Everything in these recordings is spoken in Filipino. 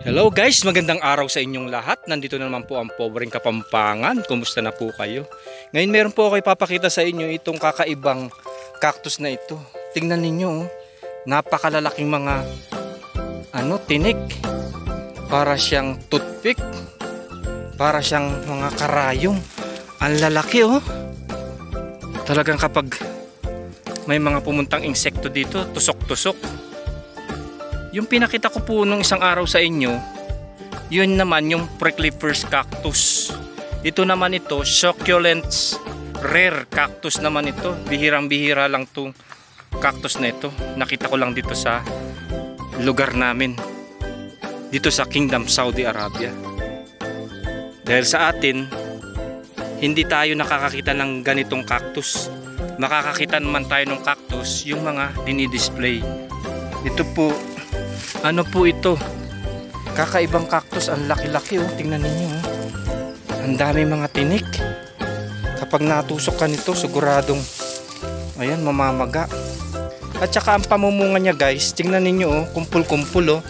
Hello guys, magandang araw sa inyong lahat. Nandito na naman po ang Pobreng Kapampangan. Kumusta na po kayo? Ngayon meron po ako ipapakita sa inyo itong kakaibang cactus na ito. Tingnan ninyo, oh. napakalalaking mga ano, tinik. Para siyang toothpick. Para siyang mga karayong. Ang lalaki oh. Talagang kapag may mga pumuntang insekto dito, tusok-tusok yung pinakita ko po nung isang araw sa inyo, yun naman yung prickly first cactus. Ito naman ito, succulents rare cactus naman ito. Bihirang bihira lang tong cactus na ito. Nakita ko lang dito sa lugar namin. Dito sa Kingdom Saudi Arabia. Dahil sa atin, hindi tayo nakakakita ng ganitong cactus. Makakakita naman tayo ng cactus yung mga dinidisplay. Ito po ano po ito? Kakaibang cactus, ang laki-laki oh. Tingnan ninyo oh. Ang dami mga tinik. Kapag natusok ka nito, siguradong ayan, mamamaga. At saka ang pamumunga niya guys, tingnan ninyo oh, kumpul-kumpul oh.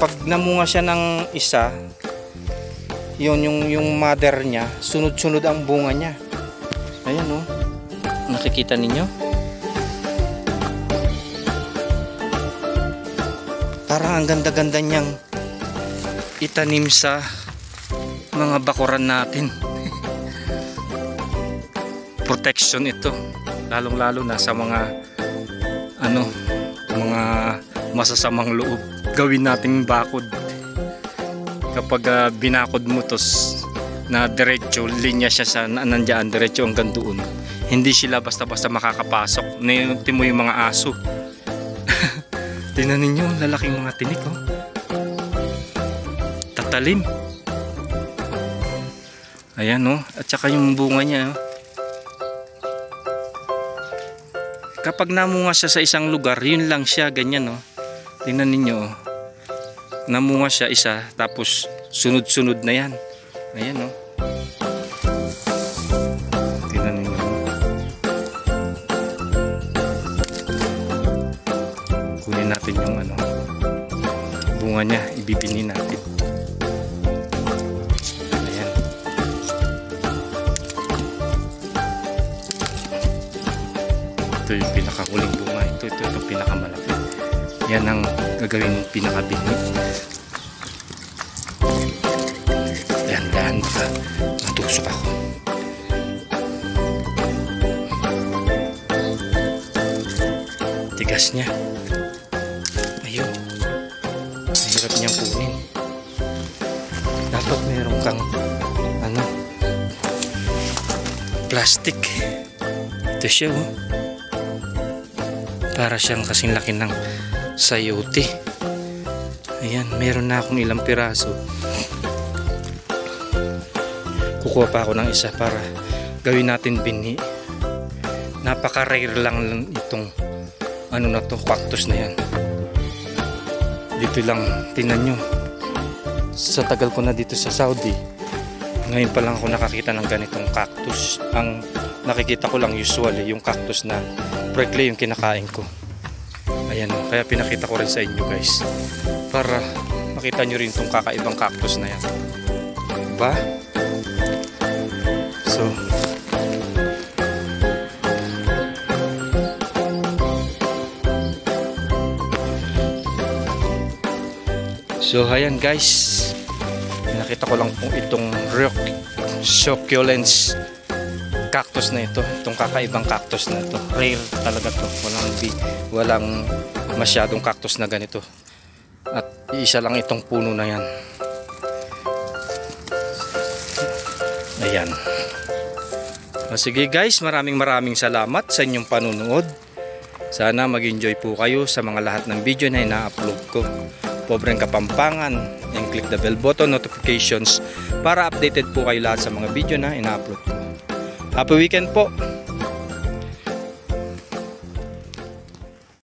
Pag namunga siya ng isa, yun yung, yung mother niya, sunod-sunod ang bunga niya. Ayan oh. Nakikita ninyo? Parang ang ganda-ganda niyang itanim sa mga bakuran natin. Protection ito. Lalong lalo na sa mga ano mga masasamang loob. Gawin nating bakod. Kapag uh, binakod mo tos na diretso linya siya sa nandiyan diretso hanggang doon. Hindi sila basta-basta makakapasok. Na mo yung mga aso Tingnan ninyo, lalaking mga tinik oh. Tatalim. Ayan oh, at saka yung bunga niya oh. Kapag namunga siya sa isang lugar, yun lang siya, ganyan oh. Tingnan ninyo oh. Namunga siya isa, tapos sunod-sunod na yan. Ayan oh. Ano bunga niya ibibini natin. Ayan. Ito yung pinakahuling bunga. Ito ito ito pinakamalaki. Yan ang gagawin pinakabini yan yan baka matusok ako. Tigas niya hirap niyang kunin. Dapat meron kang ano plastic ito siya oh para siyang kasing laki ng sayote. Ayan meron na akong ilang piraso. Kukuha pa ako ng isa para gawin natin binhi. Napaka rare lang itong ano na to cactus na yan dito lang tingnan nyo. Sa tagal ko na dito sa Saudi ngayon pa lang ako nakakita ng ganitong cactus. Ang nakikita ko lang usually yung cactus na prickly yung kinakain ko. Ayan o kaya pinakita ko rin sa inyo guys. Para makita nyo rin itong kakaibang cactus na yan. Diba? So So ayan guys, nakita ko lang po itong rock succulents cactus na ito, itong kakaibang cactus na ito. Rare talaga to, walang walang masyadong cactus na ganito. At isa lang itong puno na yan. Ayan. O sige guys, maraming maraming salamat sa inyong panunood. Sana mag-enjoy po kayo sa mga lahat ng video na ina-upload ko. Pobreng Kapampangan and click the bell button notifications para updated po kayo lahat sa mga video na ina-upload ko. Happy weekend po!